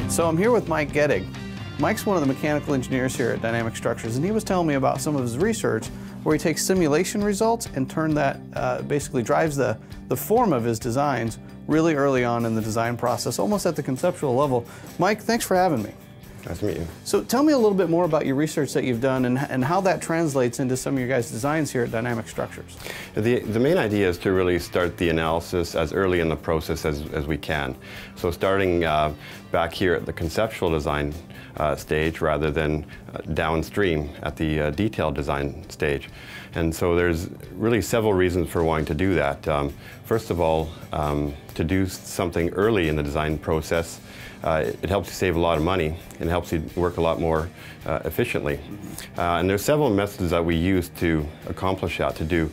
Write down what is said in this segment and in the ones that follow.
right, so I'm here with Mike Gedig. Mike's one of the mechanical engineers here at Dynamic Structures, and he was telling me about some of his research where he takes simulation results and turn that, uh, basically drives the, the form of his designs really early on in the design process, almost at the conceptual level. Mike, thanks for having me. Nice to meet you. So tell me a little bit more about your research that you've done and, and how that translates into some of your guys' designs here at Dynamic Structures. The, the main idea is to really start the analysis as early in the process as, as we can. So starting uh, back here at the conceptual design uh, stage rather than uh, downstream at the uh, detailed design stage. And so there's really several reasons for wanting to do that. Um, first of all, um, to do something early in the design process uh, it, it, helps you save a lot of money and helps you work a lot more uh, efficiently. Uh, and there's several methods that we use to accomplish that, to do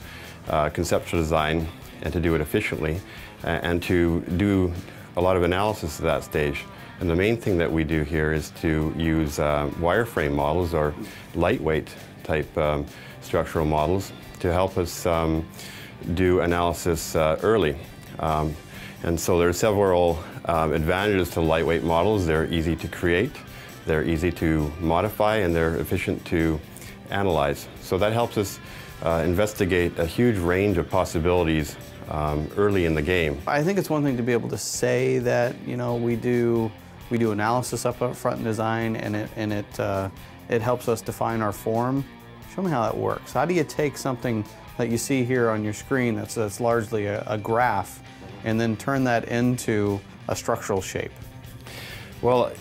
conceptual design and to do it efficiently and to do a lot of analysis at that stage. And the main thing that we do here is to use uh, wireframe models or lightweight type um, structural models to help us um, do analysis uh, early. Um, and so there are several um, advantages to lightweight models. They're easy to create, they're easy to modify, and they're efficient to analyze. So that helps us uh, investigate a huge range of possibilities um, early in the game. I think it's one thing to be able to say that you know we do we do analysis up front in design, and it and it uh, it helps us define our form. Show me how that works. How do you take something that you see here on your screen that's, that's largely a, a graph and then turn that into a structural shape? Well,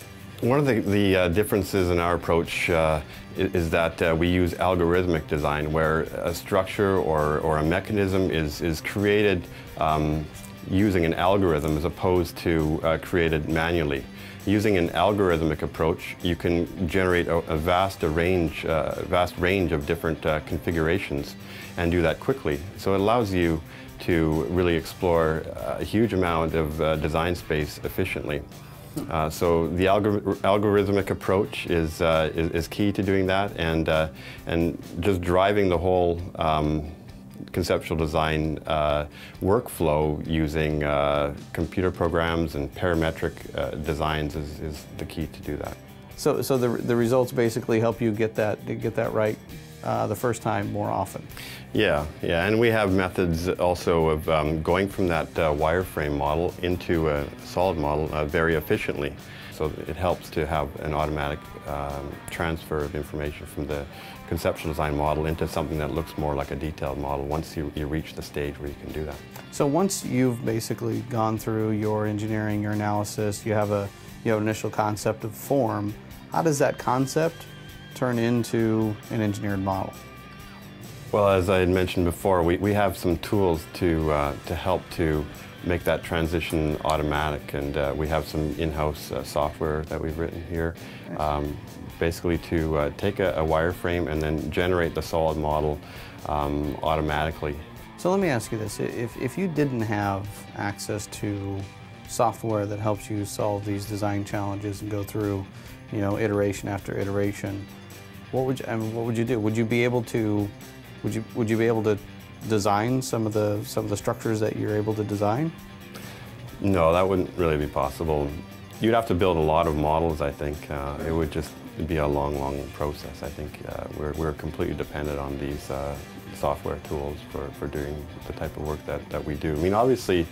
one of the, the uh, differences in our approach uh, is, is, that uh, we use algorithmic design where a structure or, or a mechanism is, is created um, using an algorithm as opposed to uh, created manually. Using an algorithmic approach, you can generate a, a vast range, uh, vast range of different uh, configurations and do that quickly. So it allows you to really explore a huge amount of uh, design space efficiently. Uh, so the algor algorithmic approach is, uh, is, is, key to doing that and, uh, and just driving the whole um, conceptual design uh, workflow using uh, computer programs and parametric designs is, is the key to do that. So, so the, the results basically help you get that, get that right uh, the first time more often. Yeah, yeah, and we have methods also of um, going from that uh, wireframe model into a solid model uh, very efficiently. So it helps to have an automatic um, transfer of information from the conceptual design model into something that looks more like a detailed model once you, you reach the stage where you can do that. So once you've basically gone through your engineering, your analysis, you have a you have an initial concept of form, how does that concept turn into an engineered model? Well, as I had mentioned before, we, we have some tools to, uh, to help to make that transition automatic, and uh, we have some in-house uh, software that we've written here, um, basically to uh, take a, a, wireframe and then generate the solid model um, automatically. So let me ask you this, if, if you didn't have access to software that helps you solve these design challenges and go through, you know, iteration after iteration, what would you, I mean, what would you do? Would you be able to, would you, would you be able to design some of the, some of the structures that you're able to design? No, that wouldn't really be possible. You'd have to build a lot of models, I think. Uh, it would just be a long, long process. I think uh, we're, we're completely dependent on these uh, software tools for, for doing the type of work that, that we do. I mean, obviously,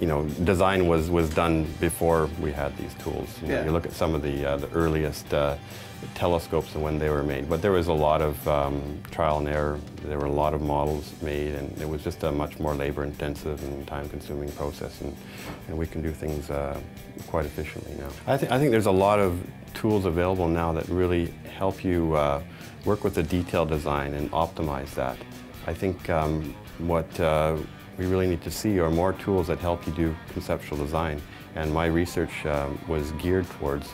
you know, design was, was done before we had these tools. You, know, yeah. you look at some of the, uh, the earliest uh, telescopes and when they were made, but there was a lot of um, trial and error. There were a lot of models made, and it was just a much more labor-intensive and time-consuming process, and, and, we can do things uh, quite efficiently now. I, th I think there's a lot of tools available now that really help you uh, work with the detailed design and optimize that. I think um, what uh, we really need to see are more tools that help you do conceptual design. And my research um, was geared towards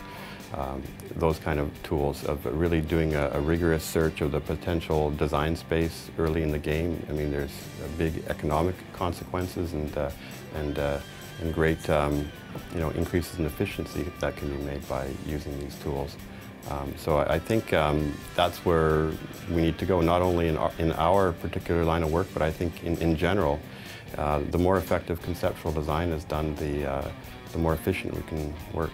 um, those kind of tools of really doing a, a, rigorous search of the potential design space early in the game. I mean, there's big economic consequences and, uh, and, uh, and great um, you know, increases in efficiency that can be made by using these tools. Um, so I, I think um, that's where we need to go, not only in our, in our particular line of work, but I think in, in general. Uh, the more effective conceptual design is done, the, uh, the more efficient we can work.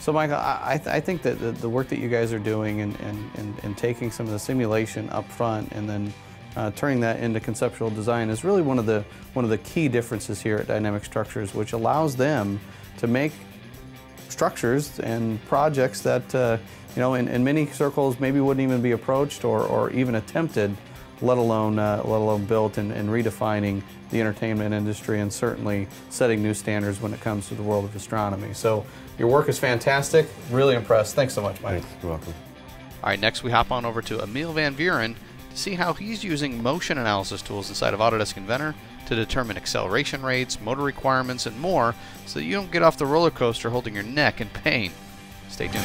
So, Michael, I, th I think that the, the, work that you guys are doing and, and, and, and, taking some of the simulation up front and then uh, turning that into conceptual design is really one of the one of the key differences here at Dynamic Structures, which allows them to make structures and projects that uh, you know in, in, many circles maybe wouldn't even be approached or, or even attempted, let alone uh, let alone built and, and redefining the entertainment industry and certainly setting new standards when it comes to the world of astronomy. So your work is fantastic. Really impressed. Thanks so much, Mike. Thanks. You're welcome. All right, next we hop on over to Emil Van Vuren see how he's using motion analysis tools inside of Autodesk Inventor to determine acceleration rates, motor requirements, and more so that you don't get off the roller coaster holding your neck in pain. Stay tuned.